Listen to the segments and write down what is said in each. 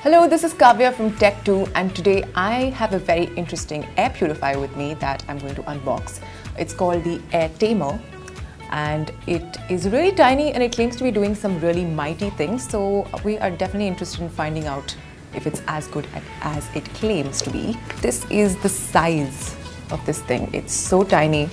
Hello, this is Kavya from Tech2 and today I have a very interesting air purifier with me that I'm going to unbox. It's called the AirTamer and it is really tiny and it claims to be doing some really mighty things so we are definitely interested in finding out if it's as good as it claims to be. This is the size of this thing. It's so tiny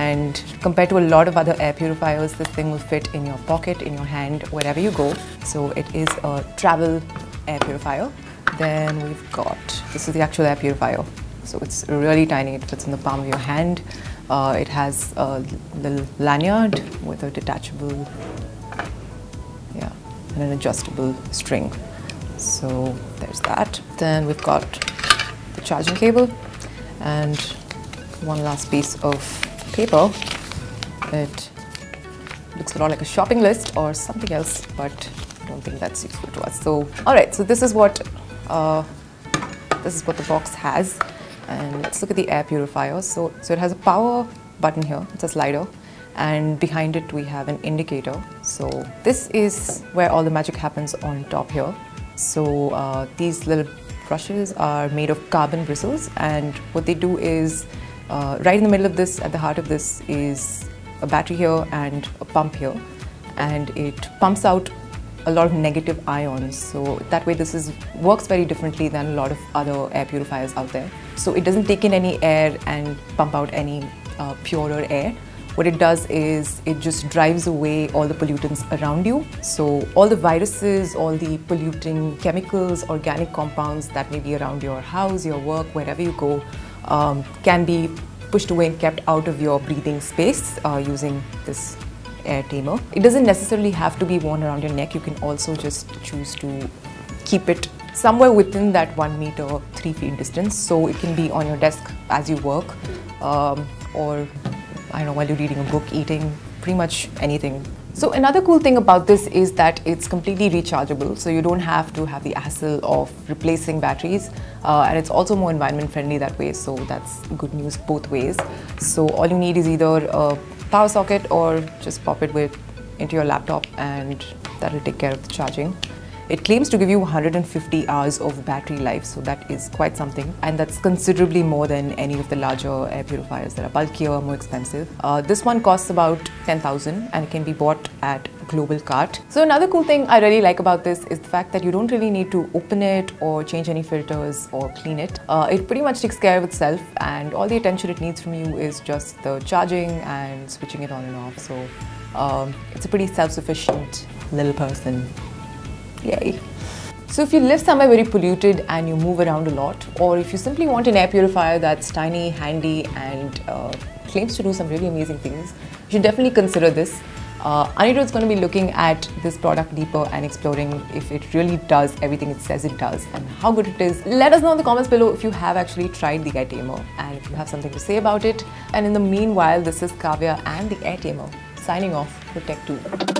and compared to a lot of other air purifiers, this thing will fit in your pocket, in your hand, wherever you go. So it is a travel air purifier. Then we've got, this is the actual air purifier. So it's really tiny, it fits in the palm of your hand. Uh, it has a little lanyard with a detachable, yeah, and an adjustable string. So there's that. Then we've got the charging cable and one last piece of paper. It looks lot like a shopping list or something else, but I don't think that's useful to us. So, all right, so this is what uh, this is what the box has. And let's look at the air purifier. So, so it has a power button here, it's a slider. And behind it, we have an indicator. So this is where all the magic happens on top here. So uh, these little brushes are made of carbon bristles. And what they do is, uh, right in the middle of this, at the heart of this, is a battery here and a pump here. And it pumps out a lot of negative ions. So that way this is works very differently than a lot of other air purifiers out there. So it doesn't take in any air and pump out any uh, purer air. What it does is it just drives away all the pollutants around you. So all the viruses, all the polluting chemicals, organic compounds that may be around your house, your work, wherever you go, um, can be pushed away and kept out of your breathing space uh, using this AirTamer. It doesn't necessarily have to be worn around your neck. You can also just choose to keep it somewhere within that one meter, three feet distance. So it can be on your desk as you work um, or I don't know, while you're reading a book, eating, pretty much anything. So another cool thing about this is that it's completely rechargeable, so you don't have to have the hassle of replacing batteries, uh, and it's also more environment friendly that way, so that's good news both ways. So all you need is either a power socket or just pop it with into your laptop and that'll take care of the charging. It claims to give you 150 hours of battery life, so that is quite something. And that's considerably more than any of the larger air purifiers that are bulkier, more expensive. Uh, this one costs about 10,000 and it can be bought at Global Cart. So another cool thing I really like about this is the fact that you don't really need to open it or change any filters or clean it. Uh, it pretty much takes care of itself and all the attention it needs from you is just the charging and switching it on and off. So um, it's a pretty self-sufficient little person. Yay. So if you live somewhere very polluted and you move around a lot, or if you simply want an air purifier that's tiny, handy, and uh, claims to do some really amazing things, you should definitely consider this. Uh, Anirudh is going to be looking at this product deeper and exploring if it really does everything it says it does and how good it is. Let us know in the comments below if you have actually tried the AirTamer and if you have something to say about it. And in the meanwhile, this is Kavya and the AirTamer signing off for Tech2.